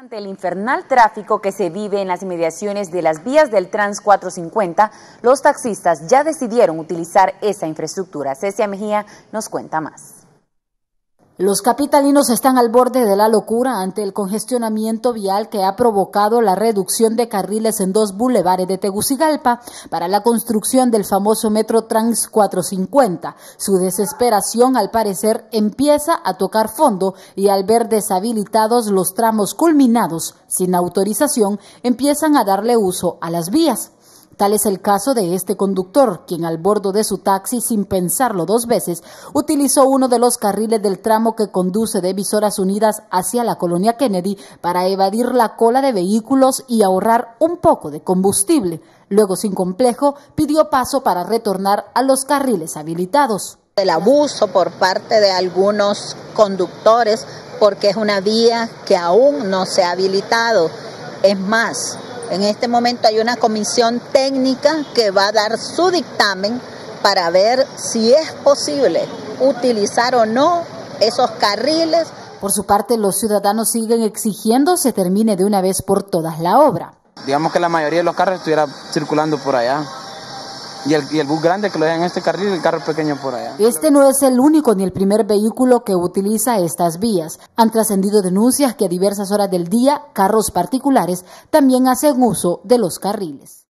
Ante el infernal tráfico que se vive en las inmediaciones de las vías del Trans 450, los taxistas ya decidieron utilizar esa infraestructura. Cecia Mejía nos cuenta más. Los capitalinos están al borde de la locura ante el congestionamiento vial que ha provocado la reducción de carriles en dos bulevares de Tegucigalpa para la construcción del famoso Metro Trans 450. Su desesperación, al parecer, empieza a tocar fondo y al ver deshabilitados los tramos culminados sin autorización, empiezan a darle uso a las vías. Tal es el caso de este conductor, quien al bordo de su taxi, sin pensarlo dos veces, utilizó uno de los carriles del tramo que conduce de Visoras Unidas hacia la colonia Kennedy para evadir la cola de vehículos y ahorrar un poco de combustible. Luego, sin complejo, pidió paso para retornar a los carriles habilitados. El abuso por parte de algunos conductores porque es una vía que aún no se ha habilitado. Es más, en este momento hay una comisión técnica que va a dar su dictamen para ver si es posible utilizar o no esos carriles. Por su parte, los ciudadanos siguen exigiendo se termine de una vez por todas la obra. Digamos que la mayoría de los carros estuviera circulando por allá. Y el, grande que en este carril el pequeño por allá. Este no es el único ni el primer vehículo que utiliza estas vías. Han trascendido denuncias que a diversas horas del día carros particulares también hacen uso de los carriles.